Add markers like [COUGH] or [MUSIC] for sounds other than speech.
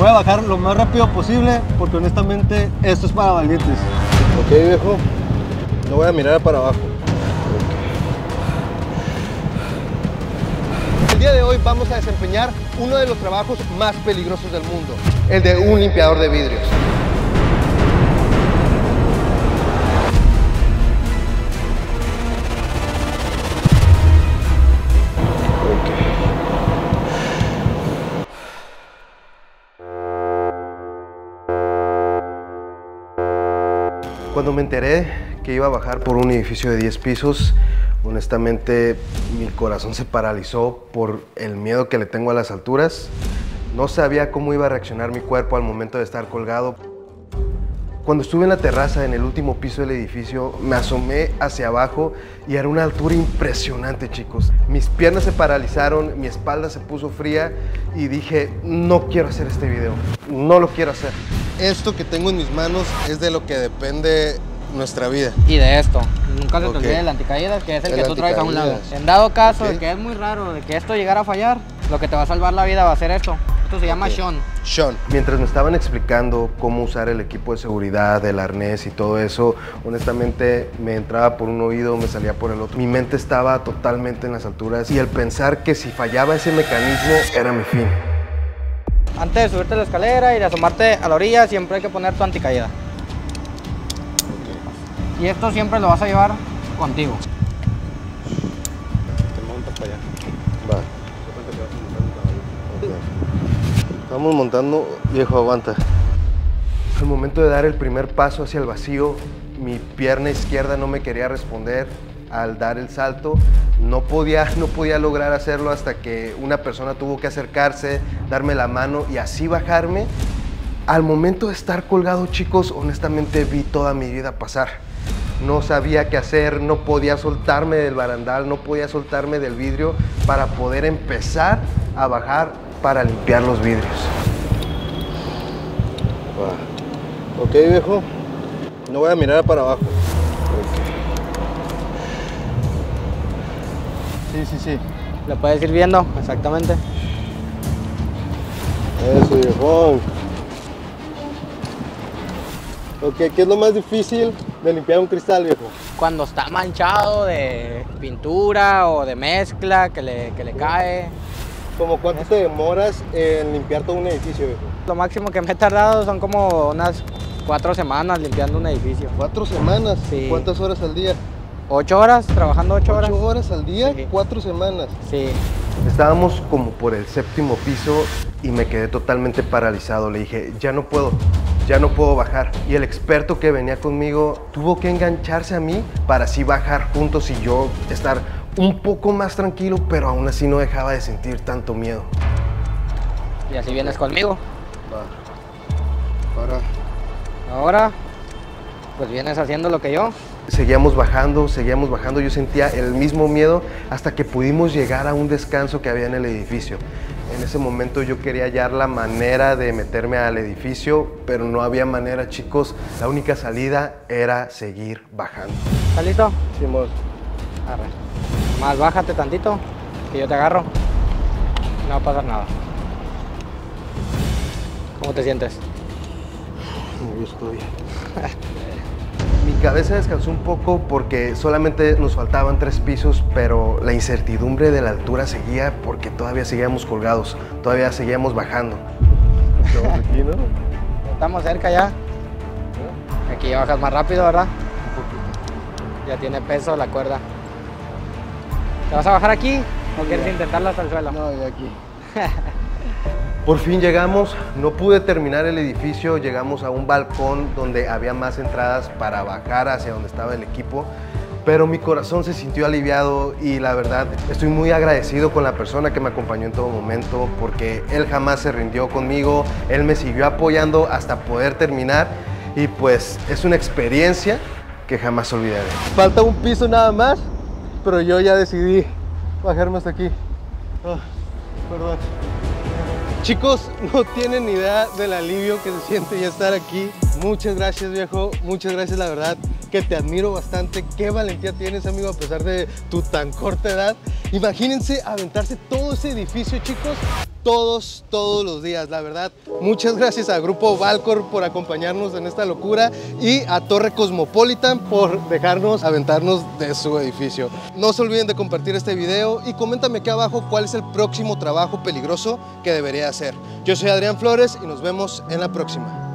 Voy a bajar lo más rápido posible porque honestamente esto es para valientes. Ok, viejo. No voy a mirar para abajo. El día de hoy vamos a desempeñar uno de los trabajos más peligrosos del mundo, el de un limpiador de vidrios. Cuando me enteré que iba a bajar por un edificio de 10 pisos, honestamente mi corazón se paralizó por el miedo que le tengo a las alturas. No sabía cómo iba a reaccionar mi cuerpo al momento de estar colgado. Cuando estuve en la terraza en el último piso del edificio, me asomé hacia abajo y era una altura impresionante, chicos. Mis piernas se paralizaron, mi espalda se puso fría y dije, no quiero hacer este video, no lo quiero hacer. Esto que tengo en mis manos es de lo que depende nuestra vida. Y de esto, nunca se te olvide el anticaídas, que es el, El que tú traes a un lado. En dado caso de que es muy raro, de que esto llegara a fallar, lo que te va a salvar la vida va a ser esto. Esto se llama Ok. Sean. Sean. Mientras me estaban explicando cómo usar el equipo de seguridad, el arnés y todo eso, honestamente me entraba por un oído, me salía por el otro. Mi mente estaba totalmente en las alturas y el pensar que si fallaba ese mecanismo era mi fin. Antes de subirte a la escalera y de asomarte a la orilla, siempre hay que poner tu anticaída. Y esto siempre lo vas a llevar contigo. Te montas para allá. Va. Ok. Estamos montando, viejo, aguanta. Al momento de dar el primer paso hacia el vacío, mi pierna izquierda no me quería responder al dar el salto. No podía, [LAUGHS] no podía lograr hacerlo hasta que una persona tuvo que acercarse, darme la mano y así bajarme. Al momento de estar colgado, chicos, honestamente vi toda mi vida pasar. No sabía qué hacer, no podía soltarme del barandal, no podía soltarme del vidrio para poder empezar a bajar para limpiar los vidrios. Ok, viejo. No voy a mirar para abajo. Sí, sí, sí. Lo puedes ir viendo, exactamente. Eso, viejón. Ok, ¿qué es lo más difícil de limpiar un cristal, viejo? Cuando está manchado de pintura o de mezcla que le, que le cae. ¿Cómo cuánto te demoras en limpiar todo un edificio, viejo? Lo máximo que me he tardado son como unas cuatro semanas limpiando un edificio. Cuatro semanas. Sí. ¿Cuántas horas al día? ¿Ocho horas? ¿Trabajando ocho horas? ¿Ocho horas al día? Sí. Cuatro semanas. Sí. Estábamos como por el séptimo piso y me quedé totalmente paralizado. Le dije, ya no puedo, ya no puedo bajar. Y el experto que venía conmigo tuvo que engancharse a mí para así bajar juntos y yo estar un poco más tranquilo, pero aún así no dejaba de sentir tanto miedo. Y así vienes conmigo. Ahora Ahora, pues vienes haciendo lo que yo. seguíamos bajando, seguíamos bajando. Yo sentía el mismo miedo hasta que pudimos llegar a un descanso que había en el edificio. En ese momento yo quería hallar la manera de meterme al edificio, pero no había manera, chicos. La única salida era seguir bajando. ¿Estás listo? Simón, Arre. Más bájate tantito, que yo te agarro. No va a pasar nada. ¿Cómo te sientes? Yo estoy. [LAUGHS] Mi cabeza descansó un poco porque solamente nos faltaban tres pisos, pero la incertidumbre de la altura seguía porque todavía seguíamos colgados, todavía seguíamos bajando. Estamos aquí, ¿no? Estamos cerca ya. Aquí ya bajas más rápido, ¿verdad? Ya tiene peso la cuerda. ¿Te vas a bajar aquí o quieres intentarlo hasta el suelo? No, de aquí. [LAUGHS] Por fin llegamos, no pude terminar el edificio, llegamos a un balcón donde había más entradas para bajar hacia donde estaba el equipo, pero mi corazón se sintió aliviado y la verdad estoy muy agradecido con la persona que me acompañó en todo momento porque él jamás se rindió conmigo, él me siguió apoyando hasta poder terminar y pues es una experiencia que jamás olvidaré. Falta un piso nada más, pero yo ya decidí bajarme hasta aquí. Ah, perdón. Chicos, [LAUGHS] no tienen ni idea del alivio que se siente ya estar aquí. Muchas gracias, viejo. Muchas gracias, la verdad, que te admiro bastante. Qué valentía tienes, amigo, a pesar de tu tan corta edad. Imagínense aventarse todo ese edificio, chicos. Todos, todos los días, la verdad. Muchas gracias al grupo Valcor por acompañarnos en esta locura y a Torre Cosmopolitan por dejarnos aventarnos de su edificio. No se olviden de compartir este video y coméntame aquí abajo cuál es el próximo trabajo peligroso que debería hacer. Yo soy Adrián Flores y nos vemos en la próxima.